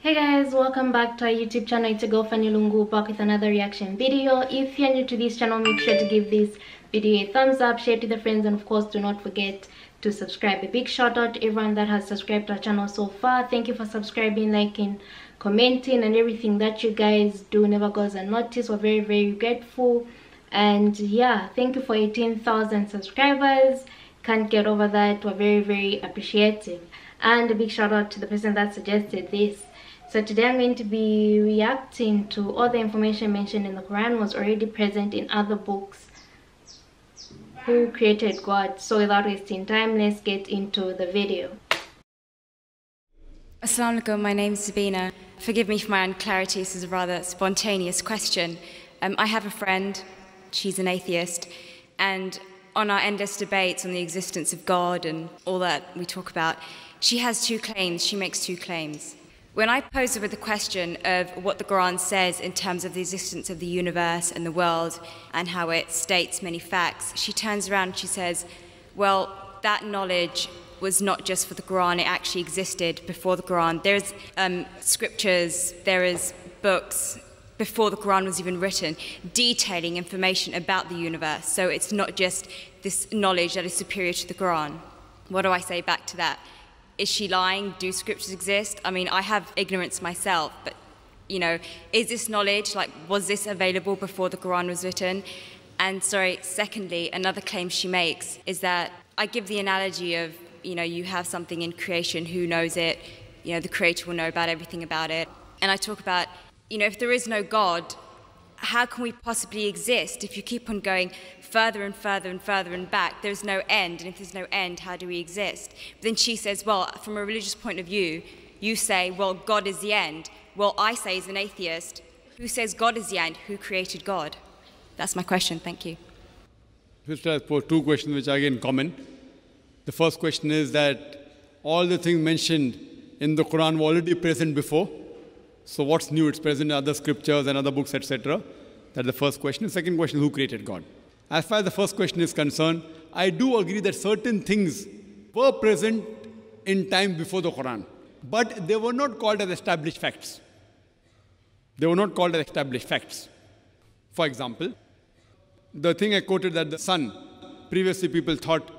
Hey guys, welcome back to our YouTube channel. It's a girl Fanny Lungu back with another reaction video. If you're new to this channel, make sure to give this video a thumbs up, share to the friends, and of course, do not forget to subscribe. A big shout out to everyone that has subscribed to our channel so far. Thank you for subscribing, liking, commenting, and everything that you guys do never goes unnoticed. We're very, very grateful. And yeah, thank you for 18,000 subscribers. Can't get over that. We're very, very appreciative. And a big shout out to the person that suggested this. So today I'm going to be reacting to all the information mentioned in the Quran was already present in other books. Who created God? So without wasting time, let's get into the video. Assalamu alaikum, my name is Sabina. Forgive me for my unclarity, this is a rather spontaneous question. Um, I have a friend, she's an atheist, and on our endless debates on the existence of God and all that we talk about, she has two claims, she makes two claims. When I pose her with the question of what the Quran says in terms of the existence of the universe and the world and how it states many facts, she turns around and she says, Well, that knowledge was not just for the Quran, it actually existed before the Quran. There's um, scriptures, there is books before the Quran was even written detailing information about the universe. So it's not just this knowledge that is superior to the Quran. What do I say back to that? is she lying? Do scriptures exist? I mean, I have ignorance myself, but you know, is this knowledge like was this available before the Quran was written? And sorry, secondly, another claim she makes is that I give the analogy of, you know, you have something in creation, who knows it? You know, the creator will know about everything about it. And I talk about, you know, if there is no God, how can we possibly exist if you keep on going further and further and further and back? There's no end, and if there's no end, how do we exist? But then she says, well, from a religious point of view, you say, well, God is the end. Well, I say, as an atheist, who says God is the end? Who created God? That's my question. Thank you. Sister has posed two questions which are again common. The first question is that all the things mentioned in the Quran were already present before. So what's new? It's present in other scriptures and other books, etc. That's the first question. The second question, who created God? As far as the first question is concerned, I do agree that certain things were present in time before the Quran, but they were not called as established facts. They were not called as established facts. For example, the thing I quoted that the sun, previously people thought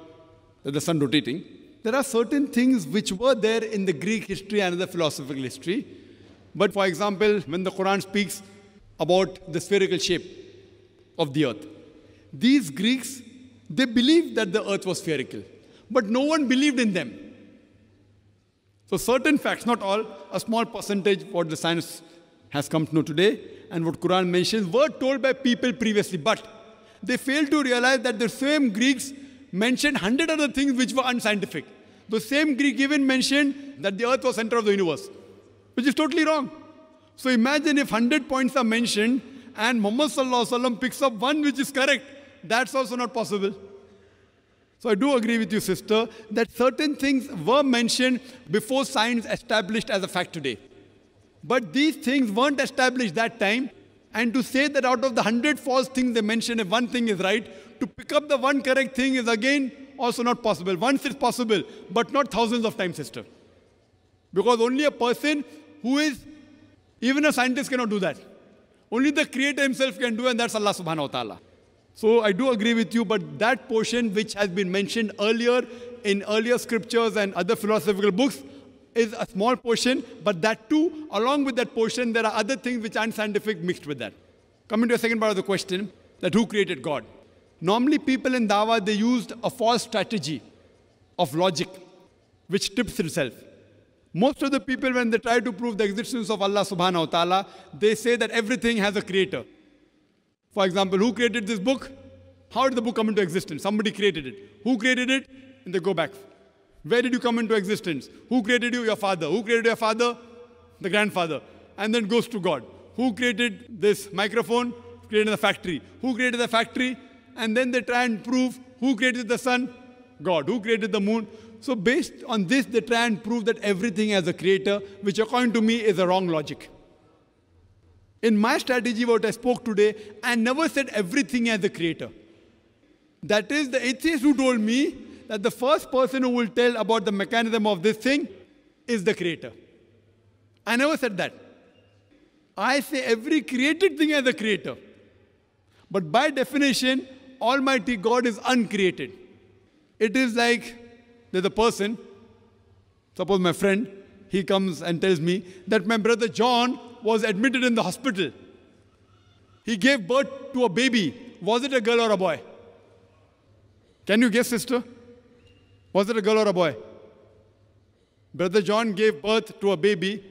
that the sun rotating. There are certain things which were there in the Greek history and the philosophical history. But for example, when the Quran speaks about the spherical shape of the earth, these Greeks, they believed that the earth was spherical, but no one believed in them. So certain facts, not all, a small percentage what the science has come to know today and what Quran mentions were told by people previously, but they failed to realize that the same Greeks mentioned hundred other things which were unscientific. The same Greek even mentioned that the earth was center of the universe, which is totally wrong. So imagine if 100 points are mentioned and Muhammad Sallallahu picks up one which is correct, that's also not possible. So I do agree with you, sister, that certain things were mentioned before science established as a fact today. But these things weren't established that time. And to say that out of the hundred false things they mentioned, if one thing is right, to pick up the one correct thing is again also not possible. Once it's possible, but not thousands of times, sister. Because only a person who is, even a scientist cannot do that. Only the Creator Himself can do, and that's Allah subhanahu wa ta'ala. So I do agree with you, but that portion which has been mentioned earlier in earlier scriptures and other philosophical books is a small portion, but that too, along with that portion, there are other things which aren't scientific mixed with that. Coming to the second part of the question, that who created God? Normally people in Dawa, they used a false strategy of logic, which tips itself. Most of the people, when they try to prove the existence of Allah subhanahu wa ta'ala, they say that everything has a creator. For example, who created this book? How did the book come into existence? Somebody created it. Who created it? And they go back. Where did you come into existence? Who created you? Your father. Who created your father? The grandfather. And then goes to God. Who created this microphone? Created the factory. Who created the factory? And then they try and prove who created the sun? God. Who created the moon? So based on this, they try and prove that everything has a creator, which according to me is a wrong logic. In my strategy, what I spoke today, I never said everything has a creator. That is the atheist who told me that the first person who will tell about the mechanism of this thing is the creator. I never said that. I say every created thing has a creator. But by definition, Almighty God is uncreated. It is like there's a person, suppose my friend, he comes and tells me that my brother John was admitted in the hospital. He gave birth to a baby. Was it a girl or a boy? Can you guess, sister? Was it a girl or a boy? Brother John gave birth to a baby.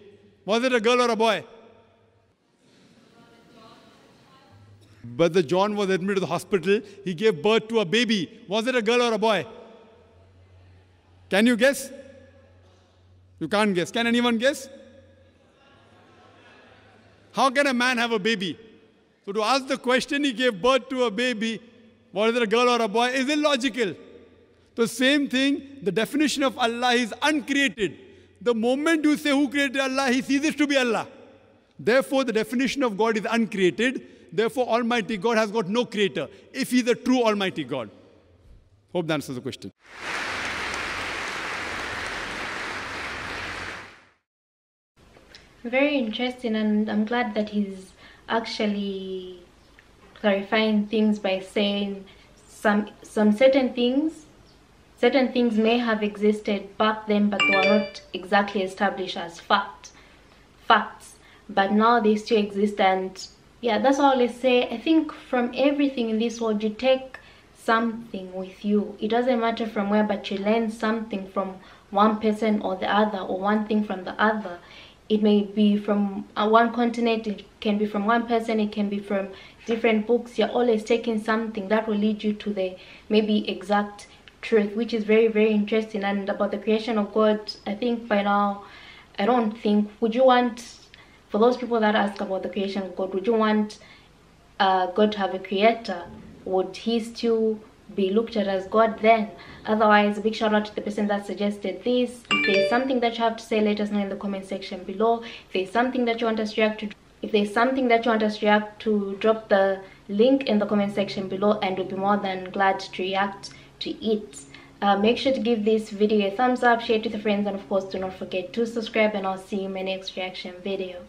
Was it a girl or a boy? Brother John was admitted to the hospital. He gave birth to a baby. Was it a girl or a boy? Can you guess? You can't guess. Can anyone guess? How can a man have a baby? So, to ask the question, he gave birth to a baby, whether a girl or a boy, is illogical. The same thing, the definition of Allah is uncreated. The moment you say who created Allah, he ceases to be Allah. Therefore, the definition of God is uncreated. Therefore, Almighty God has got no creator if He is a true Almighty God. Hope that answers the question. Very interesting, and I'm glad that he's actually clarifying things by saying some some certain things certain things may have existed back then but they were not exactly established as fact facts. But now they still exist and yeah that's all i say. I think from everything in this world you take something with you. It doesn't matter from where but you learn something from one person or the other or one thing from the other it may be from uh, one continent it can be from one person it can be from different books. You're always taking something that will lead you to the maybe exact truth which is very very interesting. And about the creation of god i think by now i don't think would you want for those people that ask about the creation of god would you want uh, god to have a creator? Would he still be looked at as God then. Otherwise, a big shout out to the person that suggested this. If there's something that you have to say, let us know in the comment section below. If there's something that you want us to react to, if there's something that you want us to react to, drop the link in the comment section below and we'll be more than glad to react to it. Uh, make sure to give this video a thumbs up, share it with your friends, and of course, do not forget to subscribe. And I'll see you in my next reaction video.